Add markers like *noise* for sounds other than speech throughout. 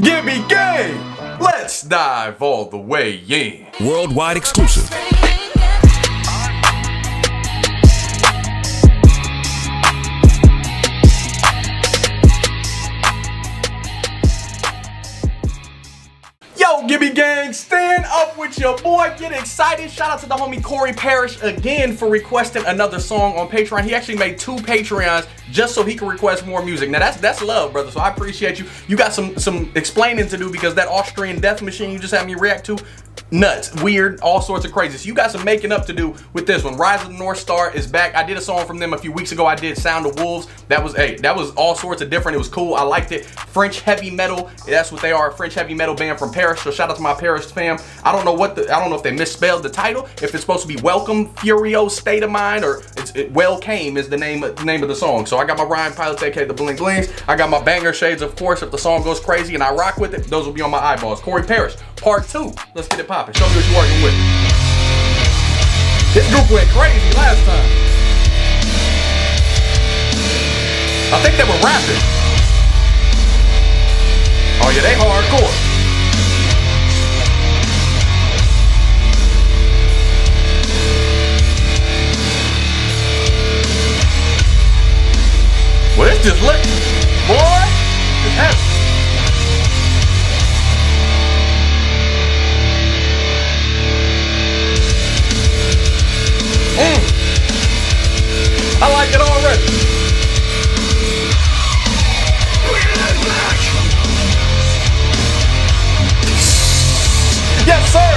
Give me game! Let's dive all the way in. Worldwide exclusive. Yo, Gibby Gang, up with your boy. Get excited. Shout out to the homie Corey Parrish again for requesting another song on Patreon. He actually made two Patreons just so he can request more music. Now that's that's love, brother. So I appreciate you. You got some some explaining to do because that Austrian death machine you just had me react to, nuts, weird, all sorts of crazy. So you got some making up to do with this one. Rise of the North Star is back. I did a song from them a few weeks ago. I did Sound of Wolves. That was hey, that was all sorts of different. It was cool. I liked it. French heavy metal. That's what they are. French heavy metal band from Paris. So shout out to my Paris fam. I don't know what the I don't know if they misspelled the title. If it's supposed to be Welcome Furyo State of Mind or it, Well Came is the name of, name of the song. So I got my Ryan Pilots, aka the Bling Blings. I got my banger shades, of course. If the song goes crazy and I rock with it, those will be on my eyeballs. Corey Parrish, part two. Let's get it popping. Show me what you're working with. This group went crazy last time. I think they were rapping. Oh yeah, they hardcore. Well, it's just. Boy, it's heavy. Mm. I like it already. Yes, sir.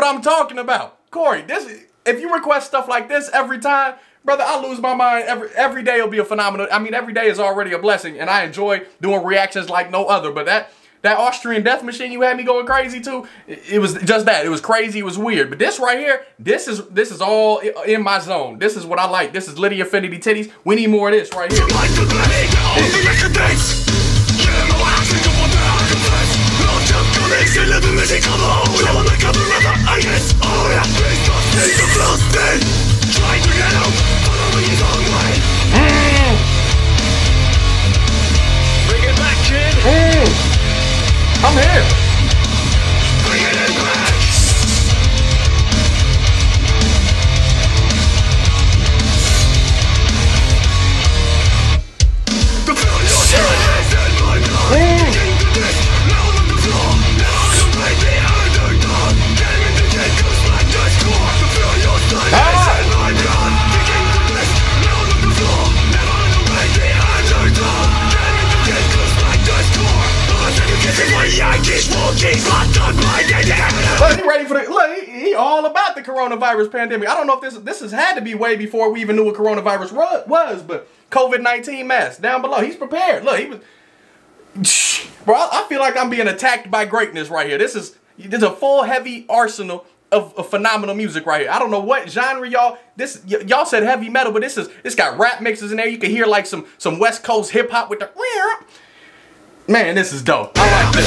What I'm talking about. Corey, this if you request stuff like this every time, brother, I lose my mind. Every every day will be a phenomenal. I mean, every day is already a blessing, and I enjoy doing reactions like no other. But that that Austrian death machine you had me going crazy to, it, it was just that. It was crazy, it was weird. But this right here, this is this is all in my zone. This is what I like. This is Lydia Affinity Titties. We need more of this right here. Sana eksenle dönmeyecek ama Ulamana kadınla da aynı. Look, ready for the look. He, he all about the coronavirus pandemic. I don't know if this this has had to be way before we even knew what coronavirus was, but COVID nineteen mask down below. He's prepared. Look, he was. *sniffs* Bro, I feel like I'm being attacked by greatness right here. This is there's a full heavy arsenal of, of phenomenal music right here. I don't know what genre y'all this y'all said heavy metal, but this is it's got rap mixes in there. You can hear like some some West Coast hip hop with the man. This is dope. I like this.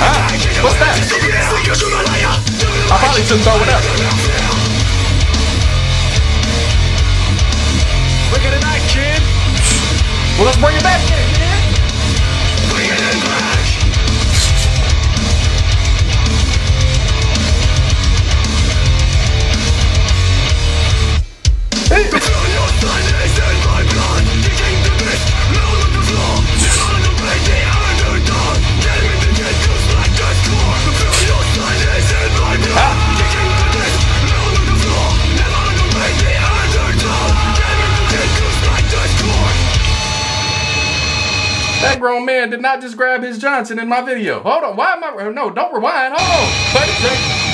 Ah, what's that? I probably shouldn't throw it up. Bring it back, kid. Well, let's bring it back kid. Did not just grab his Johnson in my video. Hold on, why am I? No, don't rewind. Hold on.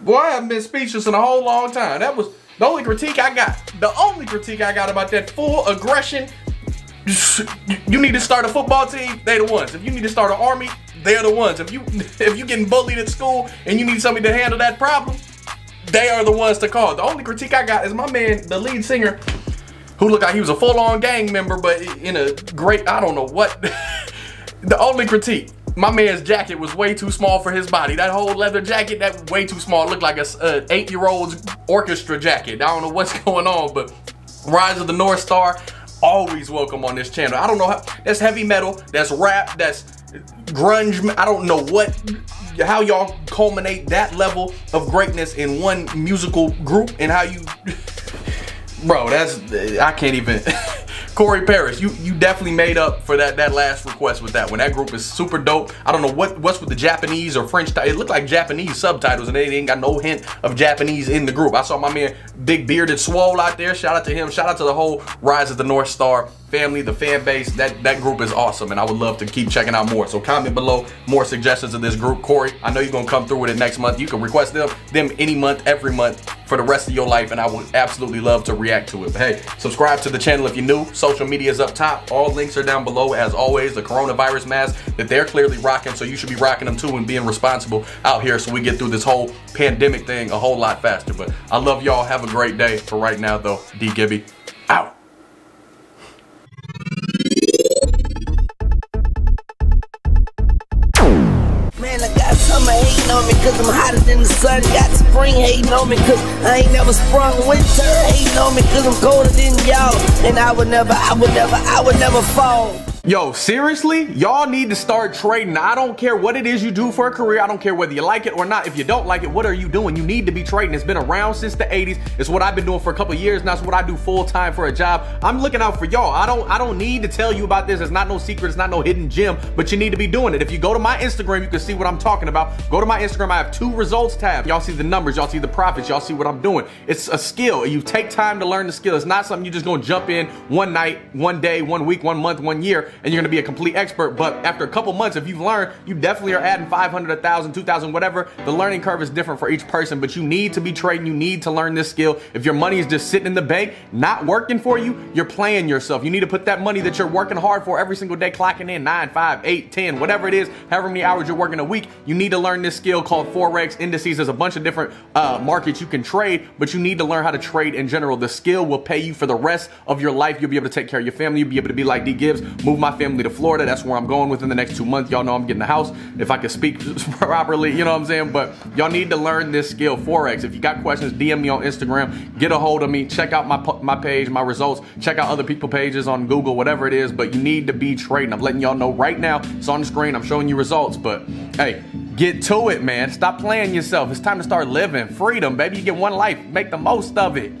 Boy, I haven't been speechless in a whole long time. That was the only critique I got. The only critique I got about that full aggression. You need to start a football team, They're the ones. If you need to start an army, they're the ones. If you *laughs* if you getting bullied at school and you need somebody to handle that problem, they are the ones to call. The only critique I got is my man, the lead singer, who looked like he was a full-on gang member, but in a great, I don't know what. *laughs* the only critique, my man's jacket was way too small for his body. That whole leather jacket, that way too small. It looked like a, eight-year-old's orchestra jacket. I don't know *laughs* what's going on, but Rise of the North Star, always welcome on this channel. I don't know how, that's heavy metal, that's rap, that's grunge. I don't know what, how y'all culminate that level of greatness in one musical group and how you, *laughs* bro, that's, I can't even. *laughs* Corey Parrish, you you definitely made up for that that last request with that one. That group is super dope. I don't know what what's with the Japanese or French. It looked like Japanese subtitles, and they ain't got no hint of Japanese in the group. I saw my man Big Bearded Swole out there. Shout out to him. Shout out to the whole Rise of the North Star family, the fan base. That that group is awesome, and I would love to keep checking out more. So comment below more suggestions of this group. Corey, I know you're gonna come through with it next month. You can request them them any month, every month for the rest of your life, and I would absolutely love to react to it. But hey, subscribe to the channel if you're new. Social media is up top. All links are down below. As always, the coronavirus mask that they're clearly rocking, so you should be rocking them too and being responsible out here so we get through this whole pandemic thing a whole lot faster. But I love y'all. Have a great day. For right now, though, D Gibby, out. Cause I'm hotter than the sun. Got spring hating on me cause I ain't never sprung. Winter hating on me cause I'm colder than y'all. And I would never, I would never, I would never fall. Yo, seriously? Y'all need to start trading. I don't care what it is you do for a career. I don't care whether you like it or not. If you don't like it, what are you doing? You need to be trading. It's been around since the 80s. It's what I've been doing for a couple years now. It's what I do full time for a job. I'm looking out for y'all. I don't I don't need to tell you about this. It's not no secret. It's not no hidden gem, but you need to be doing it. If you go to my Instagram, you can see what I'm talking about. Go to my Instagram. I have two results tabs. Y'all see the numbers. Y'all see the profits. Y'all see what I'm doing. It's a skill. You take time to learn the skill. It's not something you just gonna jump in one night, one day, one week, one month, one year, and you're gonna be a complete expert. But after a couple months, if you've learned, you definitely are adding 500, 1,000, 2,000, whatever. The learning curve is different for each person, but you need to be trading. You need to learn this skill. If your money is just sitting in the bank, not working for you, you're playing yourself. You need to put that money that you're working hard for every single day, clocking in nine, five, eight, 10, whatever it is, however many hours you're working a week, you need to learn this skill called Forex indices. There's a bunch of different uh, markets you can trade, but you need to learn how to trade in general. The skill will pay you for the rest of your life. You'll be able to take care of your family. You'll be able to be like D Gibbs, move my family to Florida. That's where I'm going within the next two months. Y'all know I'm getting a house if I can speak *laughs* properly, you know what I'm saying? But y'all need to learn this skill, Forex. If you got questions, DM me on Instagram, get a hold of me, check out my, my page, my results, check out other people pages on Google, whatever it is, but you need to be trading. I'm letting y'all know right now. It's on the screen. I'm showing you results, but hey, get to it, man. Stop playing yourself. It's time to start living. Freedom, baby. You get one life. Make the most of it.